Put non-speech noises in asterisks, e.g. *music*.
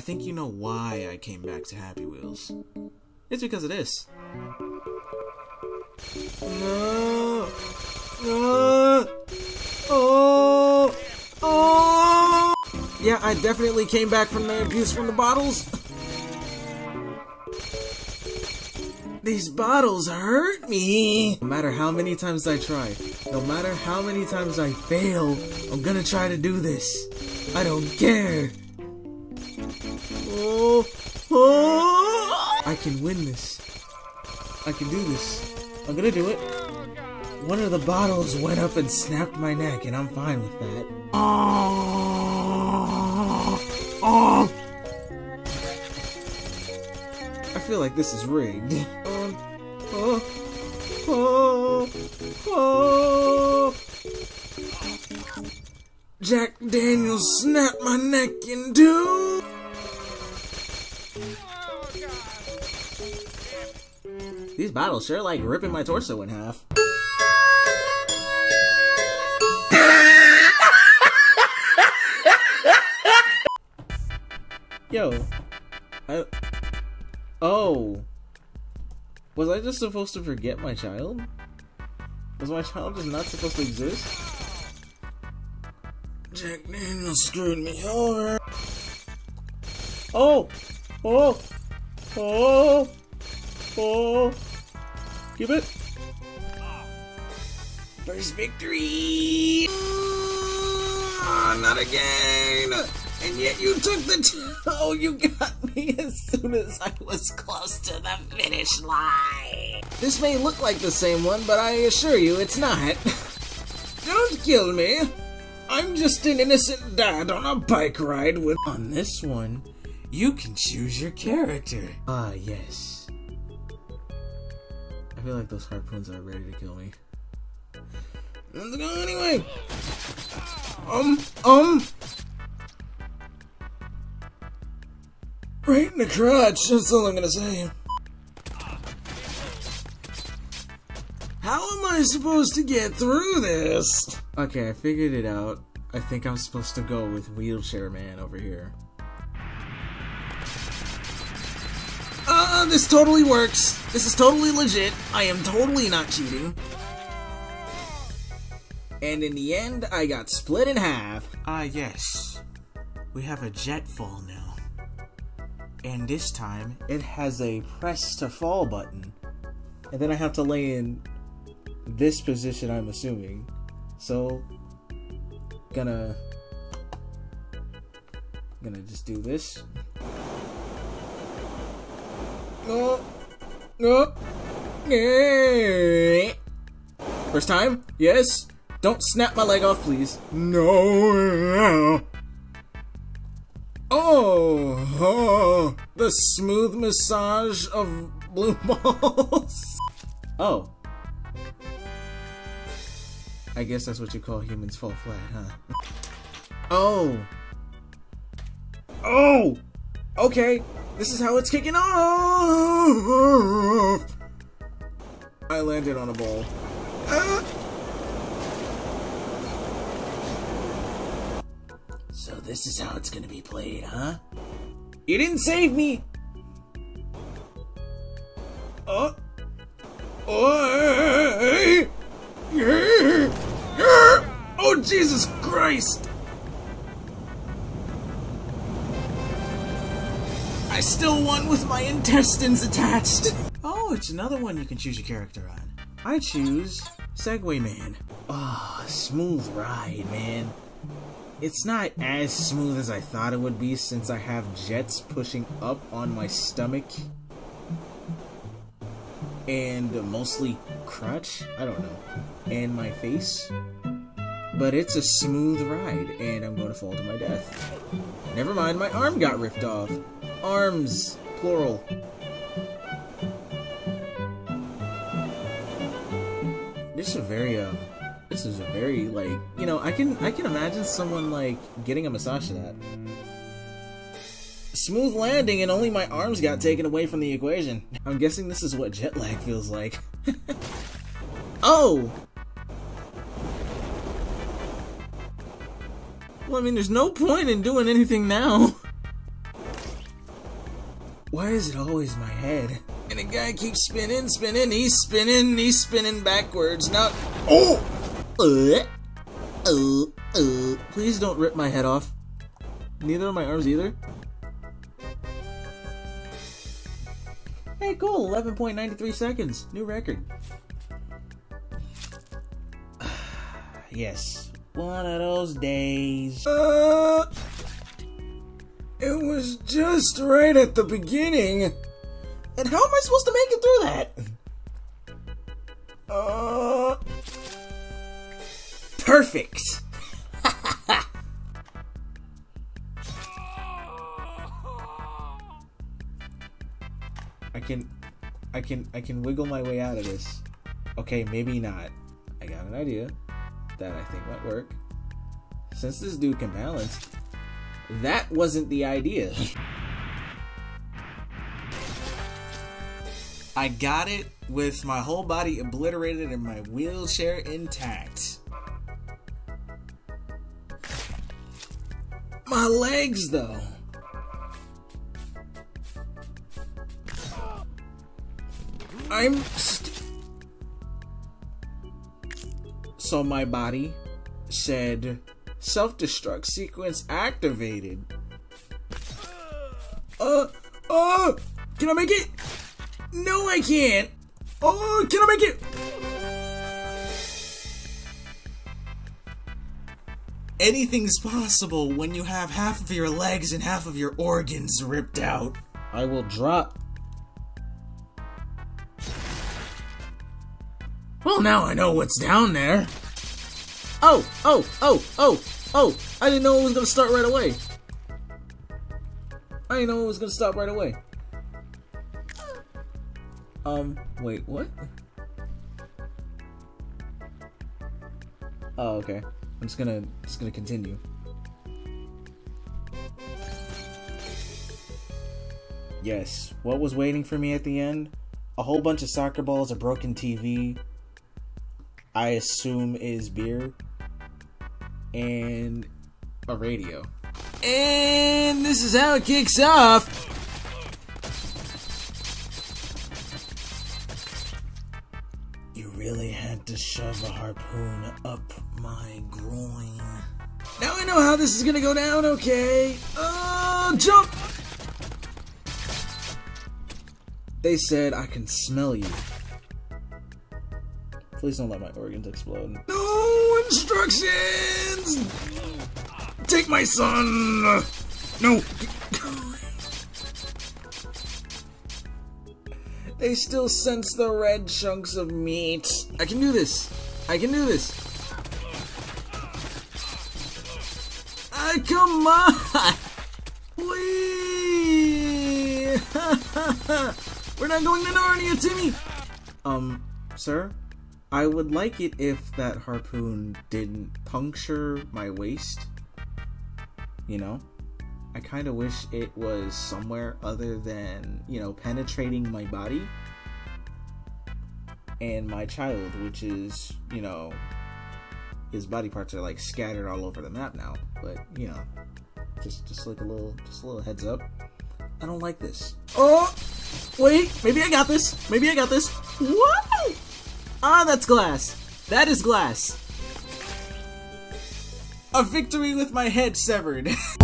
I think you know why I came back to Happy Wheels. It's because of this. No. No. Oh. Oh. Yeah, I definitely came back from the abuse from the bottles. These bottles hurt me. No matter how many times I try, no matter how many times I fail, I'm gonna try to do this. I don't care. Oh, oh. I can win this. I can do this. I'm gonna do it. One of the bottles went up and snapped my neck, and I'm fine with that. Oh, oh. I feel like this is rigged. Oh, oh, oh. Jack Daniels snapped my neck in two. These battles sure like ripping my torso in half. Yo, I. Oh. Was I just supposed to forget my child? Was my child just not supposed to exist? Jack Daniels screwed me over. Oh! Oh! Oh! Oh! Keep it! First victory! Ah, not again! And yet you took the. *laughs* oh, you got me as soon as I was close to the finish line. This may look like the same one, but I assure you it's not. *laughs* Don't kill me. I'm just an innocent dad on a bike ride with. On this one, you can choose your character. Ah, yes. I feel like those harpoons are ready to kill me. Let's go anyway. Um, um. Right in the crotch, that's all I'm gonna say. How am I supposed to get through this? Okay, I figured it out. I think I'm supposed to go with Wheelchair Man over here. This totally works. This is totally legit. I am totally not cheating. And in the end, I got split in half. Ah, yes. We have a jet fall now. And this time, it has a press to fall button. And then I have to lay in this position, I'm assuming. So, gonna... Gonna just do this. No. No. First time? Yes? Don't snap my leg off, please. No. Oh, oh, the smooth massage of blue *laughs* balls. oh. I guess that's what you call humans fall flat, huh? Oh. Oh! Okay, this is how it's kicking off! I landed on a ball. Ah. So this is how it's gonna be played, huh? You didn't save me! Oh! Oh! Oh, Jesus Christ! I still won with my intestines attached! Oh, it's another one you can choose your character on. I choose Segway Man. Ah, oh, smooth ride, man. It's not as smooth as I thought it would be since I have jets pushing up on my stomach. And mostly crutch, I don't know, and my face. But it's a smooth ride, and I'm going to fall to my death. Never mind, my arm got ripped off. Arms, plural. This is a very, uh, this is a very like you know I can I can imagine someone like getting a massage to that. Smooth landing and only my arms got taken away from the equation. I'm guessing this is what jet lag feels like. *laughs* oh! Well, I mean, there's no point in doing anything now. *laughs* Why is it always my head? And the guy keeps spinning, spinning, he's spinning, he's spinning backwards. Now, oh! Uh, uh, uh. Please don't rip my head off. Neither of my arms either. Hey, cool. 11.93 seconds. New record. *sighs* yes. One of those days. Uh, it was just right at the beginning. And how am I supposed to make it through that? Uh. Perfect. *laughs* I can I can I can wiggle my way out of this. Okay, maybe not. I got an idea that I think might work. Since this dude can balance, that wasn't the idea. I got it with my whole body obliterated and my wheelchair intact. My legs, though. I'm. So my body said self destruct sequence activated. Uh, uh, can I make it? No, I can't. Oh, can I make it? Anything's possible when you have half of your legs and half of your organs ripped out. I will drop Well, now I know what's down there. Oh, oh, oh, oh, oh, I didn't know it was gonna start right away. I didn't know it was gonna stop right away. Um, wait, what? Oh, okay. I'm just gonna, just gonna continue. Yes, what was waiting for me at the end? A whole bunch of soccer balls, a broken TV, I assume is beer and a radio. And this is how it kicks off. You really had to shove a harpoon up my groin. Now I know how this is gonna go down, okay? Uh, jump! They said I can smell you. Please don't let my organs explode. No instructions! Take my son! No! they still sense the red chunks of meat. I can do this. I can do this. Ah, come on! *laughs* *laughs* We're not going to Narnia, Timmy! Um, sir? I would like it if that harpoon didn't puncture my waist. You know? I kind of wish it was somewhere other than, you know, penetrating my body and my child, which is, you know, his body parts are like scattered all over the map now. But, you know, just just like a little just a little heads up. I don't like this. Oh, wait, maybe I got this. Maybe I got this. What? Ah, that's glass. That is glass. A victory with my head severed. *laughs*